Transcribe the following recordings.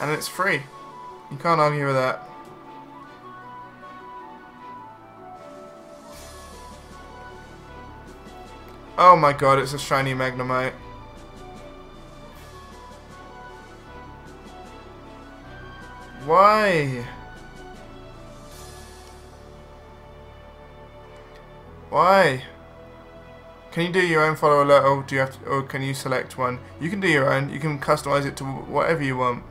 And it's free. You can't argue with that. Oh my god, it's a shiny Magnemite. Why? Why? Can you do your own follow alert, or do you have to, or can you select one? You can do your own. You can customize it to whatever you want.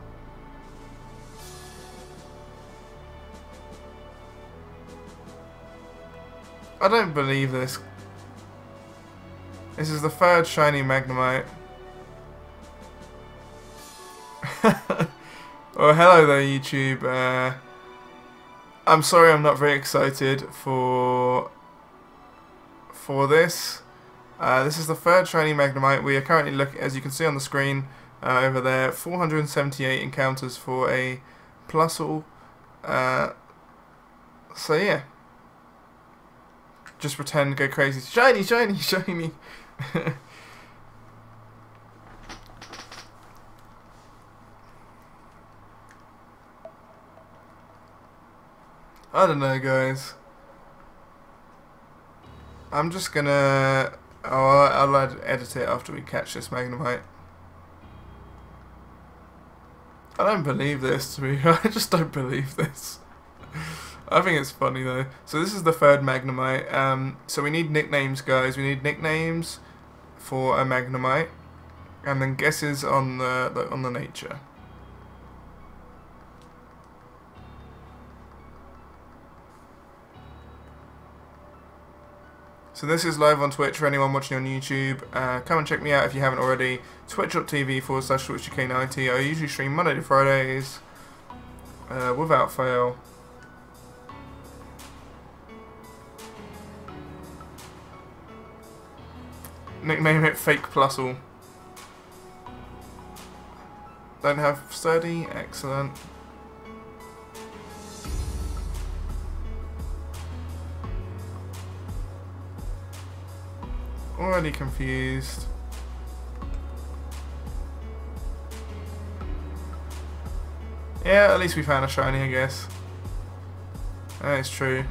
I don't believe this. This is the third shiny Magnemite. oh, hello there, YouTube. Uh, I'm sorry I'm not very excited for for this. Uh, this is the third shiny Magnemite. We are currently looking, as you can see on the screen uh, over there, 478 encounters for a Plusle. Uh, so yeah. Just pretend, go crazy. Shiny, shiny, shiny. I don't know, guys. I'm just gonna... Oh, I'll, edit it after we catch this Magnemite. I don't believe this, to be I just don't believe this. I think it's funny though. So this is the third Magnemite. Um, so we need nicknames, guys. We need nicknames for a Magnemite, and then guesses on the, the on the nature. So this is live on Twitch for anyone watching on YouTube. Uh, come and check me out if you haven't already. Twitch.tv forward slash SwitchUK90. I usually stream Monday to Fridays uh, without fail. Nickname it Fake Plusle. Don't have sturdy? Excellent. Already confused. Yeah, at least we found a shiny, I guess. That is true.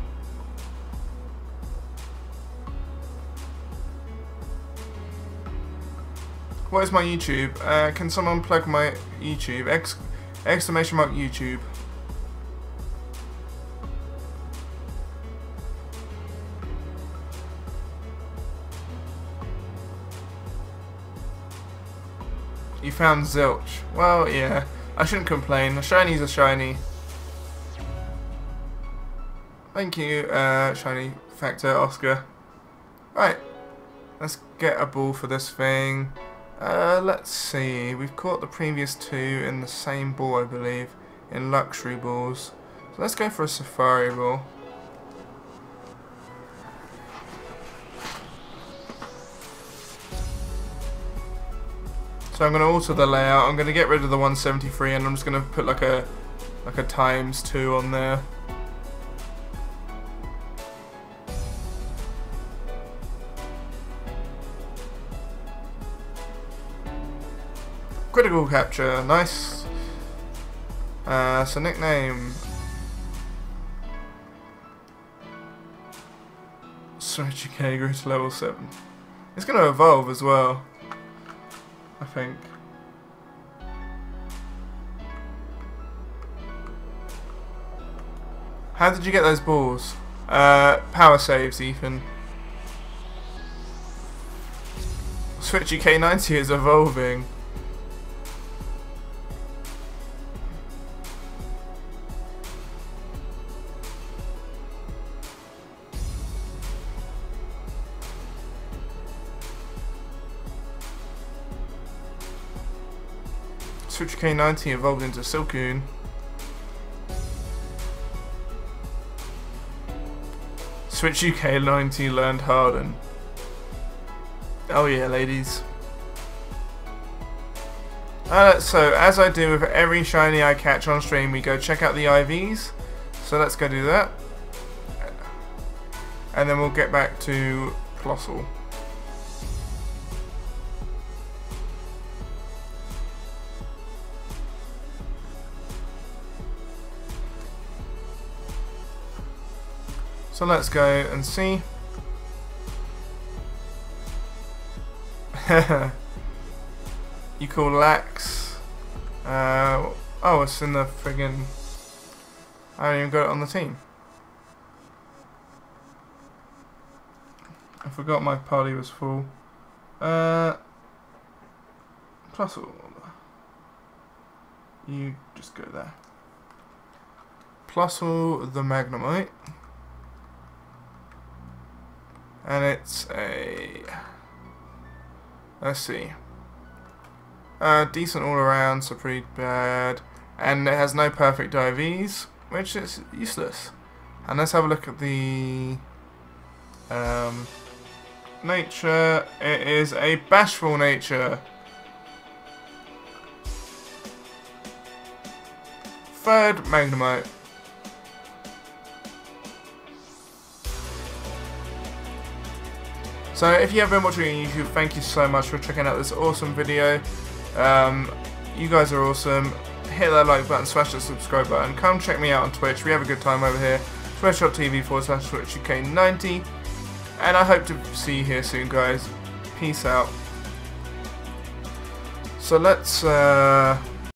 What is my YouTube? Uh, can someone plug my YouTube? Ex exclamation mark YouTube. You found Zilch. Well, yeah. I shouldn't complain. A shiny's a shiny. Thank you, uh, shiny factor Oscar. Right. Let's get a ball for this thing. Uh, let's see. We've caught the previous two in the same ball, I believe, in luxury balls. So let's go for a safari ball. So I'm going to alter the layout. I'm going to get rid of the 173 and I'm just going to put like a like a times 2 on there. Critical capture, nice. Uh, so nickname. Switch grew to level 7. It's going to evolve as well. I think. How did you get those balls? Uh, power saves, Ethan. Switch UK90 is evolving. Switch K90 evolved into Silcoon. Switch UK90 learned Harden. Oh yeah, ladies. Uh, so, as I do with every shiny I catch on stream, we go check out the IVs. So let's go do that. And then we'll get back to Plusle. So let's go and see. you call Lax. Uh, oh, it's in the friggin'... I haven't even got it on the team. I forgot my party was full. Uh, plus all. You just go there. Plus all the Magnemite. And it's a... Let's see. Uh, decent all around, so pretty bad. And it has no perfect IVs, which is useless. And let's have a look at the um, nature. It is a bashful nature. Third Magnemite. So if you have been watching on YouTube, thank you so much for checking out this awesome video. Um, you guys are awesome. Hit that like button, smash that subscribe button. Come check me out on Twitch. We have a good time over here. Twitch.tv forward slash Switch UK90. And I hope to see you here soon, guys. Peace out. So let's... Uh,